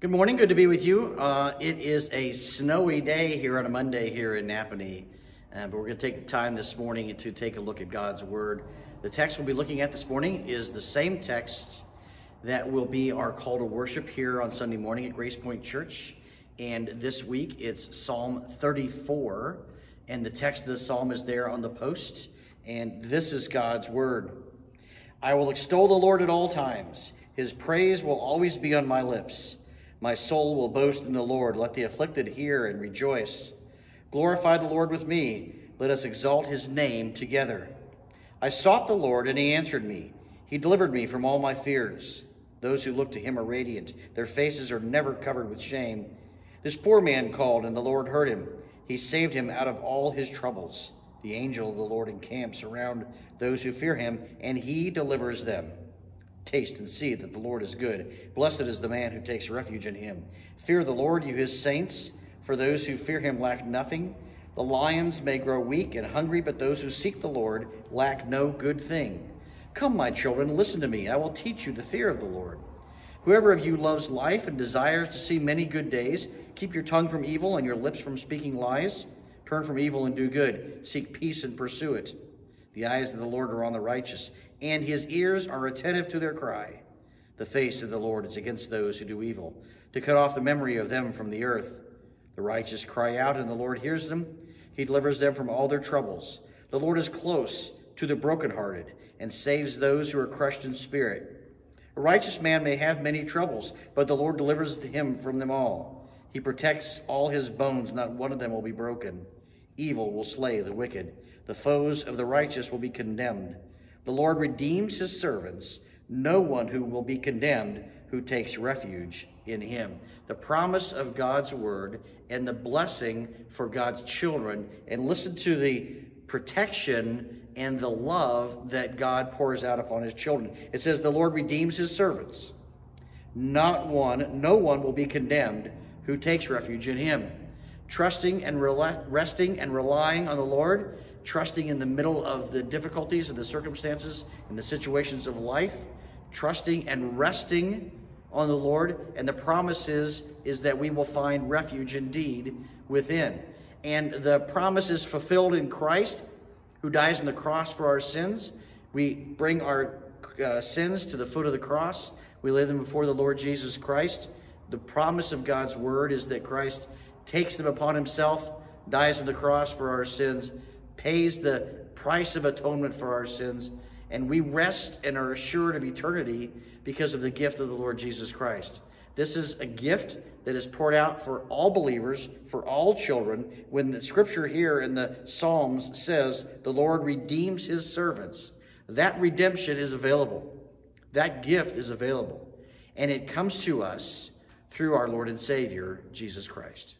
Good morning. Good to be with you. Uh, it is a snowy day here on a Monday here in Nappanee, uh, but we're going to take the time this morning to take a look at God's Word. The text we'll be looking at this morning is the same text that will be our call to worship here on Sunday morning at Grace Point Church. And this week it's Psalm 34, and the text of the psalm is there on the post. And this is God's Word. I will extol the Lord at all times, His praise will always be on my lips. My soul will boast in the Lord. Let the afflicted hear and rejoice. Glorify the Lord with me. Let us exalt his name together. I sought the Lord, and he answered me. He delivered me from all my fears. Those who look to him are radiant. Their faces are never covered with shame. This poor man called, and the Lord heard him. He saved him out of all his troubles. The angel of the Lord encamps around those who fear him, and he delivers them. Taste and see that the Lord is good. Blessed is the man who takes refuge in him. Fear the Lord, you his saints, for those who fear him lack nothing. The lions may grow weak and hungry, but those who seek the Lord lack no good thing. Come, my children, listen to me. I will teach you the fear of the Lord. Whoever of you loves life and desires to see many good days, keep your tongue from evil and your lips from speaking lies. Turn from evil and do good. Seek peace and pursue it. The eyes of the Lord are on the righteous, and his ears are attentive to their cry. The face of the Lord is against those who do evil, to cut off the memory of them from the earth. The righteous cry out, and the Lord hears them. He delivers them from all their troubles. The Lord is close to the brokenhearted and saves those who are crushed in spirit. A righteous man may have many troubles, but the Lord delivers him from them all. He protects all his bones, not one of them will be broken. Evil will slay the wicked the foes of the righteous will be condemned. The Lord redeems his servants. No one who will be condemned who takes refuge in him. The promise of God's word and the blessing for God's children. And listen to the protection and the love that God pours out upon his children. It says, The Lord redeems his servants. Not one, no one will be condemned who takes refuge in him. Trusting and resting and relying on the Lord trusting in the middle of the difficulties and the circumstances and the situations of life, trusting and resting on the Lord. And the promise is, is that we will find refuge indeed within. And the promise is fulfilled in Christ, who dies on the cross for our sins. We bring our uh, sins to the foot of the cross. We lay them before the Lord Jesus Christ. The promise of God's word is that Christ takes them upon himself, dies on the cross for our sins, pays the price of atonement for our sins, and we rest and are assured of eternity because of the gift of the Lord Jesus Christ. This is a gift that is poured out for all believers, for all children. When the scripture here in the Psalms says the Lord redeems his servants, that redemption is available. That gift is available. And it comes to us through our Lord and Savior, Jesus Christ.